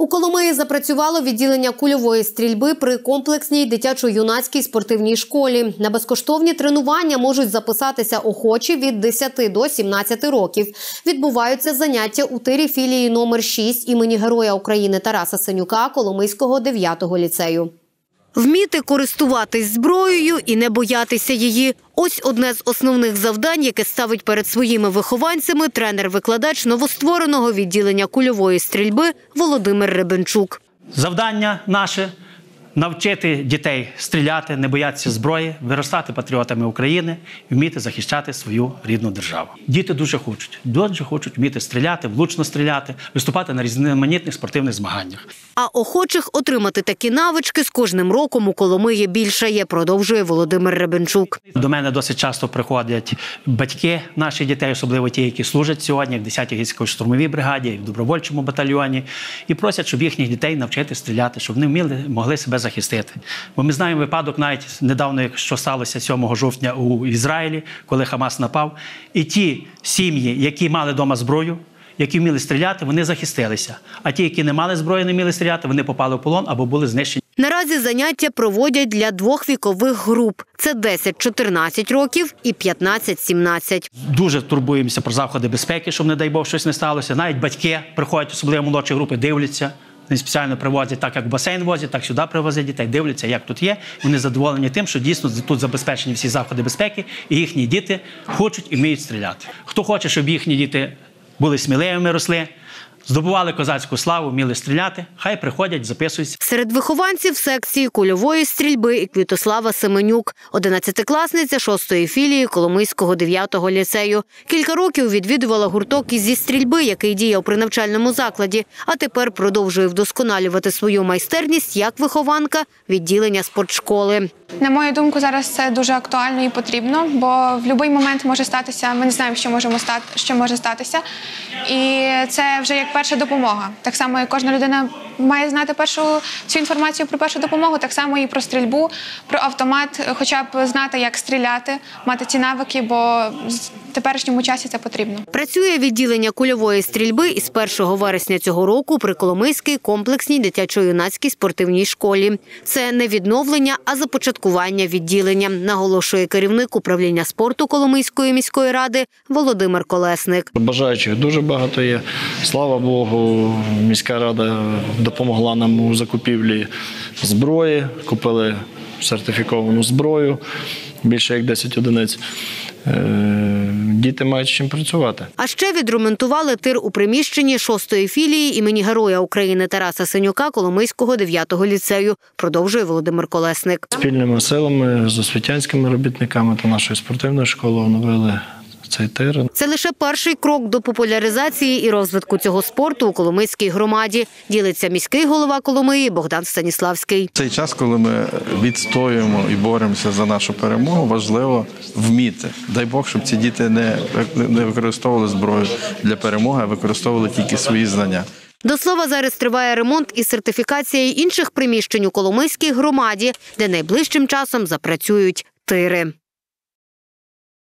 У Коломиї запрацювало відділення кульової стрільби при комплексній дитячо-юнацькій спортивній школі. На безкоштовні тренування можуть записатися охочі від 10 до 17 років. Відбуваються заняття у тирі філії номер 6 імені Героя України Тараса Синюка Коломийського 9-го ліцею. Вміти користуватись зброєю і не боятися її. Ось одне з основних завдань, яке ставить перед своїми вихованцями тренер-викладач новоствореного відділення кульової стрільби Володимир Ребенчук. Завдання наше навчити дітей стріляти, не боятися зброї, виростати патріотами України, вміти захищати свою рідну державу. Діти дуже хочуть, дуже хочуть вміти стріляти, влучно стріляти, виступати на різноманітних спортивних змаганнях. А охочих отримати такі навички з кожним роком у Коломиї більшає, продовжує Володимир Ребенчук. До мене досить часто приходять батьки наших дітей, особливо ті, які служать сьогодні в 10-й гірсько-штурмовій бригаді, в добровольчому батальйоні, і просять, щоб їхніх дітей навчити стріляти, щоб вони вміли могли себе захистити. Бо ми знаємо випадок навіть недавно, що сталося 7 жовтня у Ізраїлі, коли Хамас напав. І ті сім'ї, які мали вдома зброю. Які вміли стріляти, вони захистилися. А ті, які не мали зброї, не вміли стріляти, вони попали в полон або були знищені. Наразі заняття проводять для двох вікових груп: це 10-14 років і 15-17. Дуже турбуємося про заходи безпеки, щоб, не дай Бог, щось не сталося. Навіть батьки приходять, особливо молодші групи, дивляться. Спеціально привозять так, як басейн возять, так сюди привозять дітей, дивляться, як тут є. Вони задоволені тим, що дійсно тут забезпечені всі заходи безпеки, і їхні діти хочуть і вміють стріляти. Хто хоче, щоб їхні діти були сміливими, росли, здобували козацьку славу, вміли стріляти, хай приходять, записуються. Серед вихованців секції кульової стрільби і Квітослава Семенюк, 11-класниця 6-ї філії Коломийського 9-го ліцею. Кілька років відвідувала гурток із зі стрільби, який діяв при навчальному закладі, а тепер продовжує вдосконалювати свою майстерність як вихованка відділення спортшколи. На мою думку, зараз це дуже актуально і потрібно, бо в будь-який момент може статися. Ми не знаємо, що можемо стати, що може статися, і це вже як перша допомога. Так само, як кожна людина має знати першу цю інформацію про першу допомогу, так само і про стрільбу, про автомат, хоча б знати, як стріляти, мати ці навики, бо теперішньому часі це потрібно. Працює відділення кульової стрільби із 1 вересня цього року при Коломийській комплексній дитячо-юнацькій спортивній школі. Це не відновлення, а започаткування відділення, наголошує керівник управління спорту Коломийської міської ради Володимир Колесник. Бажаючих дуже багато є. Слава Богу, міська рада допомогла нам у закупівлі зброї, купили сертифіковану зброю, більше як 10 одиниць. Е, Діти мають з чим працювати. А ще відремонтували тир у приміщенні 6-ї філії імені Героя України Тараса Синюка Коломийського 9-го ліцею, продовжує Володимир Колесник. Спільними силами з освітянськими робітниками та нашою спортивною школою оновили цей тир. Це лише перший крок до популяризації і розвитку цього спорту у Коломийській громаді. Ділиться міський голова Коломиї Богдан Станіславський. Цей час, коли ми відстоюємо і боремося за нашу перемогу, важливо вміти. Дай Бог, щоб ці діти не, не використовували зброю для перемоги, а використовували тільки свої знання. До слова, зараз триває ремонт і сертифікація інших приміщень у Коломийській громаді, де найближчим часом запрацюють тири.